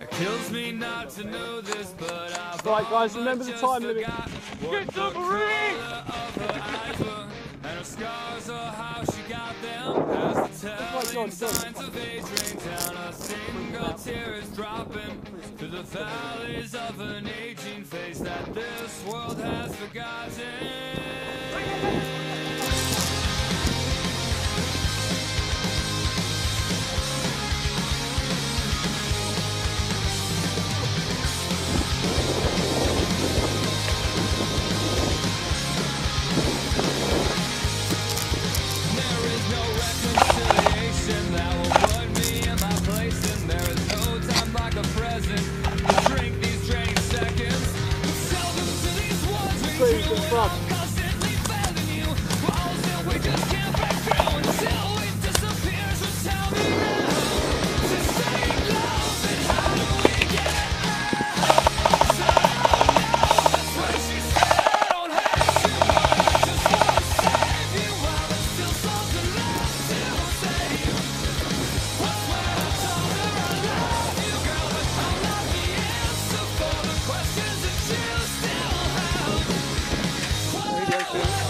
It kills me not to know this, but I've right, guys, remember the time limit. Get the marine! Scars how she got them telling signs of age rain down A single tear is dropping Through the valleys of an aging face That this world has forgotten Fox. Association.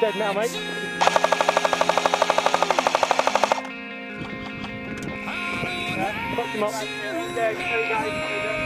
dead now, mate. Uh, him up.